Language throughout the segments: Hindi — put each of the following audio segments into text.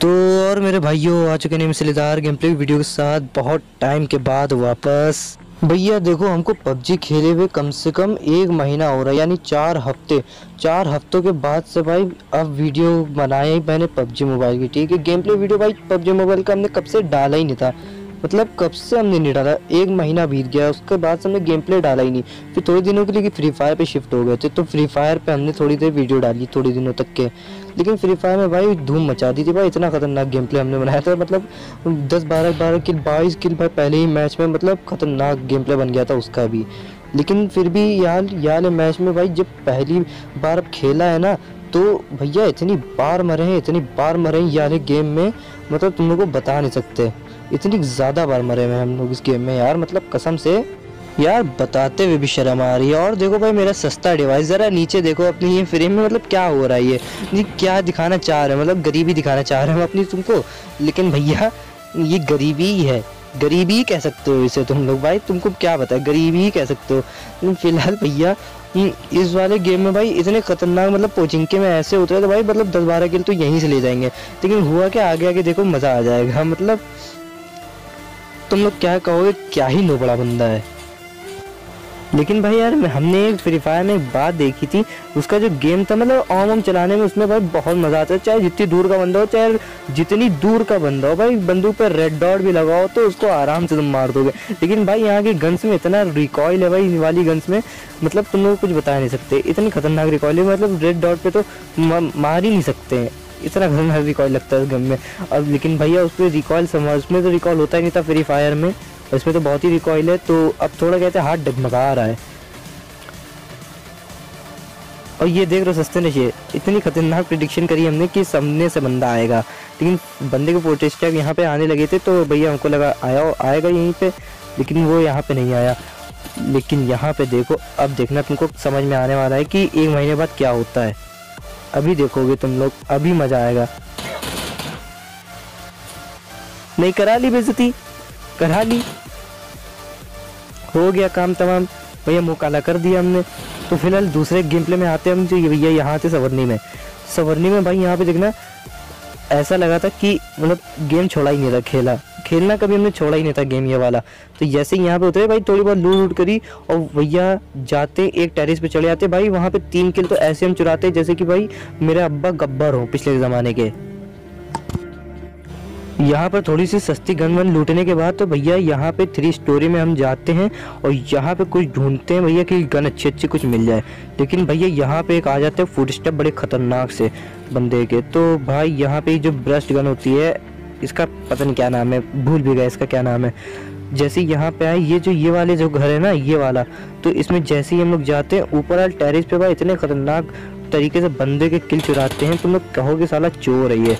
तो और मेरे भाइयों, आ चुके हैं मिसलेदार गेम प्ले वीडियो के साथ। बहुत टाइम के बाद वापस। भैया, देखो, हमको पबजी खेले हुए कम से कम एक महीना हो रहा है, यानी चार हफ़्ते। चार हफ्तों के बाद से भाई, अब वीडियो बनाए मैंने पबजी मोबाइल की, ठीक है? गेम प्ले वीडियो भाई, पबजी मोबाइल का हमने कब से डाला ही नहीं था। मतलब कब से हमने नहीं डाला? एक महीना बीत गया, उसके बाद से हमने गेम प्ले डाला ही नहीं। फिर थोड़े दिनों के लिए फ्री फायर पे शिफ्ट हो गए थे तो फ्री फायर पे हमने थोड़ी देर वीडियो डाली थोड़ी दिनों तक के। लेकिन फ्री फायर में भाई धूम मचा दी थी भाई, इतना खतरनाक गेम प्ले हमने बनाया था। मतलब दस बारह बारह किल बाईस किल भाई पहले ही मैच में मतलब खतरनाक गेम प्ले बन गया था उसका भी। लेकिन फिर भी यार यार मैच में भाई जब पहली बार अब खेला है ना तो भैया इतनी बार मरे हैं, इतनी बार मरे हैं यार गेम में मतलब तुम लोग को बता नहीं सकते। इतनी ज़्यादा बार मरे हुए हम लोग इस गेम में यार। मतलब कसम से, यार बताते हुए भी शर्म आ रही है। और देखो भाई, मेरा सस्ता डिवाइस ज़रा नीचे देखो अपनी ये फ्रेम में मतलब क्या हो रहा है ये? क्या दिखाना चाह रहे हैं? मतलब गरीबी दिखाना चाह रहे हैं हम अपनी तुमको। लेकिन भैया, ये गरीबी ही है। गरीबी ही कह सकते हो इसे तुम लोग भाई। तुमको क्या बताए गरीबी ही कह सकते हो। लेकिन फ़िलहाल भैया इस वाले गेम में भाई इतने खतरनाक मतलब पोचिंके में ऐसे होते हैं तो भाई मतलब दस बारह किल तो यहीं से ले जाएँगे। लेकिन हुआ क्या? आगे आगे देखो, मज़ा आ जाएगा। मतलब तुम लोग क्या कहोगे, क्या ही नो बड़ा बंदा है। लेकिन भाई यार हमने एक फ्री फायर में एक बात देखी थी, उसका जो गेम था मतलब ऑम ऑम चलाने में उसमें भाई बहुत मज़ा आता है चाहे जितनी दूर का बंदा हो, चाहे जितनी दूर का बंदा हो, भाई बंदूक पर रेड डॉट भी लगाओ तो उसको आराम से तुम मार दोगे। लेकिन भाई यहाँ की गन्स में इतना रिकॉयल है भाई, वाली गन्स में मतलब तुम लोग कुछ बता नहीं सकते। इतनी खतरनाक रिकॉयल है मतलब रेड डॉट पर तो मार ही नहीं सकते। इतना खतरनाक रिकॉयल लगता है गन में। अब लेकिन भैया, उस पर रिकॉयल समझ, उसमें तो रिकॉल होता ही नहीं था फ्री फायर में। इसमें तो बहुत ही रिकॉयल है तो अब थोड़ा कहते हैं हाथ डगमगा रहा है। और ये देख रहे हो सस्ते नशे इतनी खतरनाक प्रिडिक्शन करी हमने कि सामने से बंदा आएगा। लेकिन बंदे के प्रोटेस्ट यहाँ पे आने लगे थे तो भैया हमको लगा आया आएगा यहीं पे, लेकिन वो यहाँ पे नहीं आया। लेकिन यहाँ पे देखो, अब देखना तुमको समझ में आने वाला है कि एक महीने बाद क्या होता है। अभी देखोगे तुम लोग, अभी मज़ा आएगा। नहीं, करा ली बेजती करा ली। हो गया काम तमाम। भैया मुँह काला कर दिया हमने। तो फ़िलहाल दूसरे गेम प्ले में आते हम जो। भैया यहाँ थे सवरनी में। सवरनी में भाई यहाँ पे देखना, ऐसा लगा था कि मतलब गेम छोड़ा ही नहीं था खेला। खेलना कभी हमने छोड़ा ही नहीं था गेम ये वाला। तो जैसे ही यहाँ पे उतरे भाई थोड़ी बहुत लूट लूट करी और भैया जाते एक टेरिस पे चले जाते भाई वहाँ पे तीन किल तो ऐसे हम चुराते जैसे कि भाई मेरे अब्बा गब्बर हो पिछले ज़माने के। यहाँ पर थोड़ी सी सस्ती गन वन लूटने के बाद तो भैया यहाँ पे थ्री स्टोरी में हम जाते हैं और यहाँ पे कुछ ढूंढते हैं भैया कि गन अच्छी अच्छी कुछ मिल जाए। लेकिन भैया यहाँ पे एक आ जाते हैं फुट स्टेप बड़े खतरनाक से बंदे के। तो भाई यहाँ पे जो ब्रस्ट गन होती है इसका पता नहीं क्या नाम है, भूल भी गया इसका क्या नाम है। जैसे यहाँ पे आए, ये जो ये वाले जो घर है ना, ये वाला तो इसमें जैसे ही हम लोग जाते हैं, ऊपर वाले टेरिस पे भाई इतने खतरनाक तरीके से बंदे के किल चुराते हैं, तुम लोग कहोगे साला चोर है ये।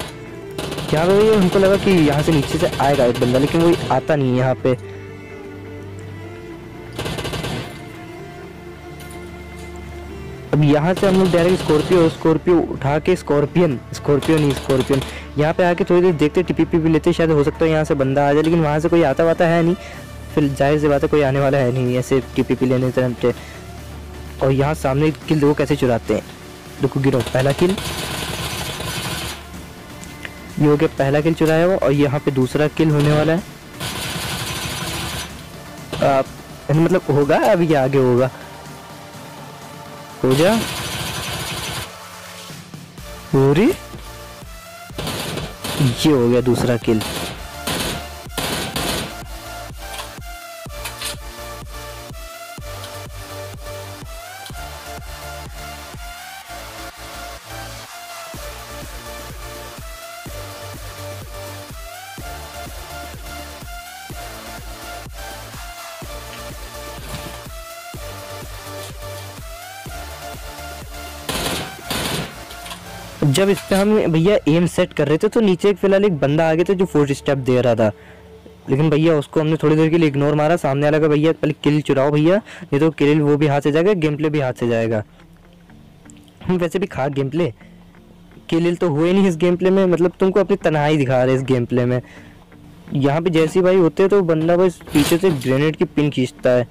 यहाँ पे हमको लगा कि यहाँ से नीचे से आएगा एक बंदा, लेकिन वो आता नहीं है यहाँ पे। अब यहाँ से हम लोग डायरेक्ट स्कॉर्पियो स्कॉर्पियो उठा के स्कॉर्पियन स्कॉर्पियो नहीं स्कॉर्पियन यहाँ पे आके थोड़ी देर देखते टिपी पी लेते शायद हो सकता है यहाँ से बंदा आ जाए लेकिन वहाँ से कोई आता वाता है नहीं। फिर ज़ाहिर सी बात है कोई आने वाला है नहीं ऐसे टिपी पी लेने से और यहाँ सामने किल दो कैसे चुराते हैं। रुको गिरो पहला किल। ये हो गया पहला किल चुराया हुआ और यहाँ पे दूसरा किल होने वाला है। आ, मतलब होगा अभी आगे होगा। हो जा ये हो गया दूसरा किल जब इस पर हम भैया एम सेट कर रहे थे तो नीचे एक फ़िलहाल एक बंदा आ गया था जो फोर्थ स्टेप दे रहा था। लेकिन भैया उसको हमने थोड़ी देर के लिए इग्नोर मारा। सामने वाला का भैया पहले किल चुराओ भैया, नहीं तो किल वो भी हाथ से जाएगा गेम प्ले भी हाथ से जाएगा। हम वैसे भी खा गेम प्ले किल तो हुए नहीं इस गेम प्ले में मतलब तुमको अपनी तनहाई दिखा रहे इस गेम प्ले में। यहाँ पे जैसे भाई होते तो बंदा बस पीछे से ग्रेनेड की पिन खींचता है।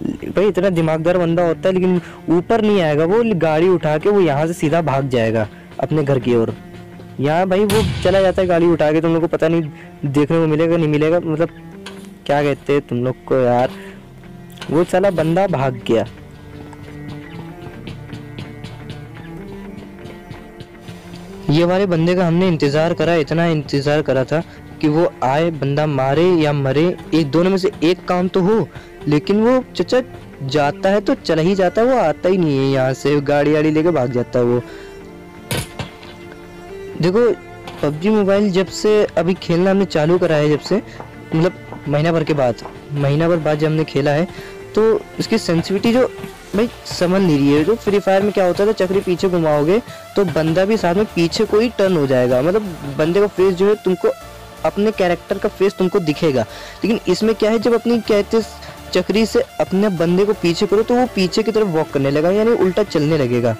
भाई, इतना दिमागदार बंदा होता है, लेकिन ऊपर नहीं आएगा वो, गाड़ी उठा के वो यहाँ से सीधा भाग जाएगा अपने घर की ओर। यहाँ भाई वो चला जाता है गाड़ी उठा के, तुम लोग को पता नहीं, देखने को मिलेगा, नहीं मिलेगा मतलब क्या कहते हैं तुम लोग को यार। वो चला बंदा भाग गया। ये वाले बंदे का हमने इंतज़ार करा, इतना इंतज़ार करा था कि वो आए, बंदा मारे या मरे, एक, दोनों में से एक काम तो हो लेकिन वो चचा जाता है तो चला ही जाता है, वो आता ही नहीं है यहाँ से, गाड़ी वाड़ी लेके भाग जाता है वो। देखो, पबजी मोबाइल जब से अभी खेलना हमने चालू करा है, जब से मतलब महीना भर के बाद, महीना भर बाद जब हमने खेला है तो इसकी सेंसिटिविटी जो भाई समझ नहीं रही है। जो फ्री फायर में क्या होता है तो चक्री पीछे घुमाओगे तो बंदा भी साथ में पीछे को ही टर्न हो जाएगा। मतलब बंदे का फेस जो है, तुमको, अपने कैरेक्टर का फेस तुमको दिखेगा। लेकिन इसमें क्या है, जब अपनी कहते चक्री से अपने बंदे को पीछे करो तो वो पीछे की तरफ़ वॉक करने लगा यानी उल्टा चलने लगेगा।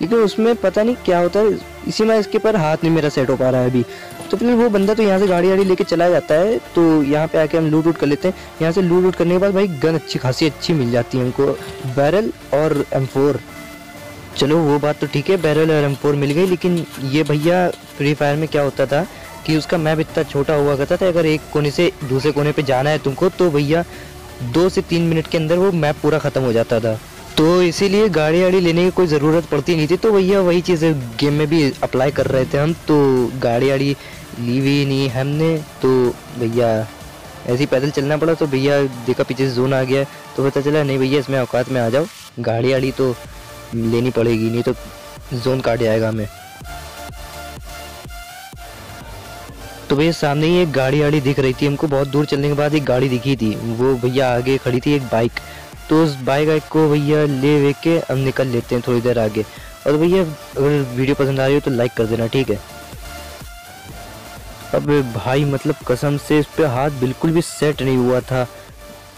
लेकिन उसमें पता नहीं क्या होता है, इसी में इसके पर हाथ नहीं मेरा सेट हो पा रहा है अभी। तो फिर वो बंदा तो यहाँ से गाड़ी वाड़ी लेके चला जाता है तो यहाँ पे आके हम लूट उट कर लेते हैं। यहाँ से लूट उट करने के बाद भाई गन अच्छी खासी अच्छी मिल जाती है हमको बैरल और एम चलो वो बात तो ठीक है बैरल और एम मिल गई, लेकिन ये भैया फ्री फायर में क्या होता था कि उसका मैप इतना छोटा हुआ करता था, अगर एक कोने से दूसरे कोने पे जाना है तुमको तो भैया दो से तीन मिनट के अंदर वो मैप पूरा ख़त्म हो जाता था। तो इसीलिए गाड़ी वाड़ी लेने की कोई ज़रूरत पड़ती नहीं थी तो भैया वही चीज़ गेम में भी अप्लाई कर रहे थे हम तो गाड़ी वाड़ी ली भी नहीं हमने तो भैया ऐसे ही पैदल चलना पड़ा तो भैया देखा पीछे जोन आ गया तो पता चला, नहीं भैया, इसमें औकात में आ जाओ गाड़ी वाड़ी तो लेनी पड़ेगी, नहीं तो जोन काट जाएगा हमें। भैया सामने ही एक गाड़ी वाड़ी दिख रही थी। हमको बहुत दूर चलने के बाद एक गाड़ी दिखी थी। वो भैया आगे खड़ी थी एक बाइक। तो उस बाइक को भैया ले वे के हम निकल लेते हैं थोड़ी देर आगे। और भैया, अगर वीडियो पसंद आ रही हो तो लाइक कर देना, ठीक है? अब भाई मतलब कसम से इस पे हाथ बिल्कुल भी सेट नहीं हुआ था।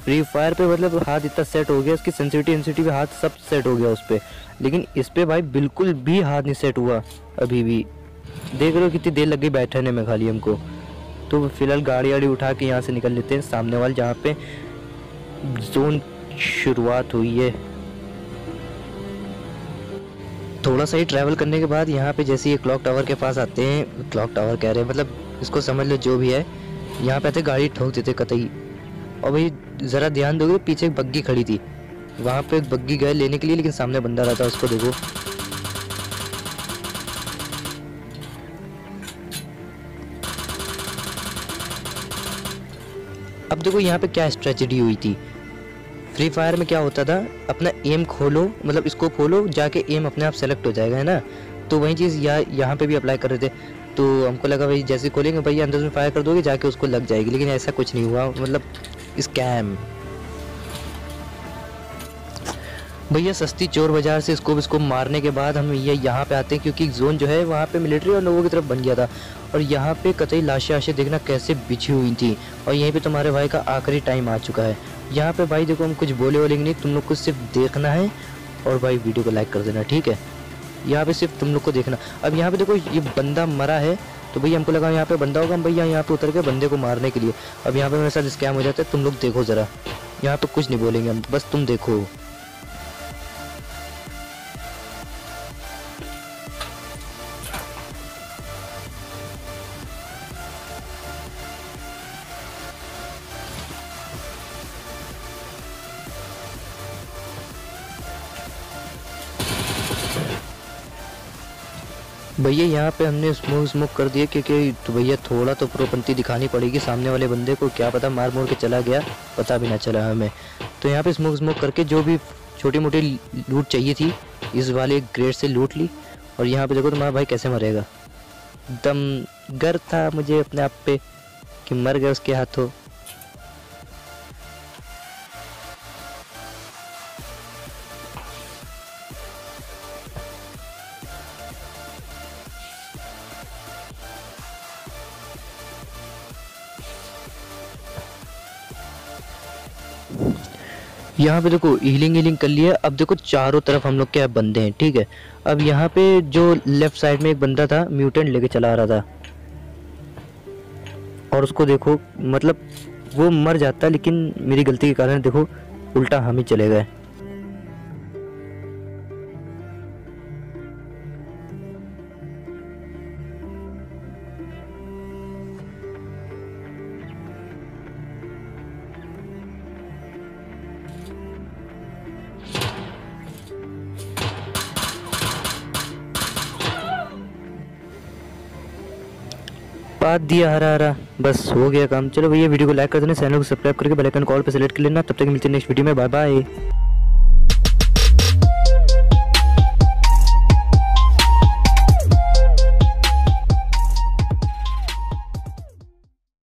फ्री फायर पे मतलब हाथ इतना सेट हो गया इसकी सेंसिटिव सेंसिटिव पे हाथ सब सेट हो गया उस पर लेकिन इस पे भाई बिल्कुल भी हाथ नहीं सेट हुआ अभी भी। देख रहे हो कितनी देर लग गई बैठने में खाली हमको। तो फ़िलहाल गाड़ी वाड़ी उठा के यहाँ से निकल लेते हैं सामने वाले, जहाँ पे जोन शुरुआत हुई है। थोड़ा सा ही ट्रैवल करने के बाद यहाँ पे जैसे ये क्लॉक टावर के पास आते हैं क्लॉक टावर कह रहे हैं मतलब इसको समझ लो जो भी है, यहाँ पे आते गाड़ी ठोक देते कतई। और भाई, ज़रा ध्यान दोगे, पीछे एक बग्गी खड़ी थी। वहाँ पे एक बग्गी गए लेने के लिए, लेकिन सामने बंदा रहता उसको देखो। अब देखो यहाँ पे क्या स्ट्रेचडी हुई थी। फ्री फायर में क्या होता था? अपना एम खोलो मतलब इसको खोलो, जाके एम अपने आप सेलेक्ट हो जाएगा, है ना? तो वही चीज़ यहाँ यहाँ पे भी अप्लाई कर रहे थे। तो हमको लगा भाई जैसे खोलेंगे भैया अंदर में फायर कर दोगे, जाके उसको लग जाएगी। लेकिन ऐसा कुछ नहीं हुआ मतलब स्कैम भैया, सस्ती चोर बाज़ार से इसको इसको मारने के बाद हम ये यहाँ पे आते हैं क्योंकि जोन जो है वहाँ पे मिलिट्री और लोगों की तरफ़ बन गया था। और यहाँ पे कतई लाशें आशें देखना कैसे बिछी हुई थी। और यहीं पे तुम्हारे भाई का आखिरी टाइम आ चुका है। यहाँ पे भाई देखो, हम कुछ बोले बोलेंगे नहीं, तुम लोग को सिर्फ़ देखना है। और भाई वीडियो को लाइक कर देना, ठीक है? यहाँ पे सिर्फ़ तुम लोग को देखना। अब यहाँ पे देखो, ये बंदा मरा है। तो भैया, हमको लगा यहाँ पे बंदा होगा, हम भैया यहाँ पे उतर के बंदे को मारने के लिए। अब यहाँ पे मेरे साथ स्कैम हो जाता है, तुम लोग देखो ज़रा। यहाँ पे कुछ नहीं बोलेंगे हम, बस तुम देखो। भैया, यहाँ पे हमने स्मोक स्मोक कर दिया क्योंकि तो भैया थोड़ा तो प्रोपंती दिखानी पड़ेगी। सामने वाले बंदे को क्या पता मार मोड़ के चला गया, पता भी ना चला हमें। तो यहाँ पे स्मोक स्मोक करके जो भी छोटी मोटी लूट चाहिए थी, इस वाले ग्रेड से लूट ली। और यहाँ पे देखो तुम्हारा भाई कैसे मरेगा। दम गर था मुझे अपने आप पे कि मर गया उसके हाथों। यहाँ पे देखो हीलिंग हीलिंग कर लिया। अब देखो, चारों तरफ़ हम लोग क्या बंदे हैं, ठीक है? अब यहाँ पे जो लेफ़्ट साइड में एक बंदा था म्यूटेंट लेके चला रहा था। और उसको देखो मतलब वो मर जाता, लेकिन मेरी गलती के कारण देखो, उल्टा हम ही चले गए। पात दिया हरा हरा बस हो गया काम। चलो भैया, वीडियो को लाइक कर देना, चैनल को सब्सक्राइब करके बेल आइकन कॉल पर सेलेक्ट कर लेना। तब तक मिलते हैं नेक्स्ट वीडियो में। Bye bye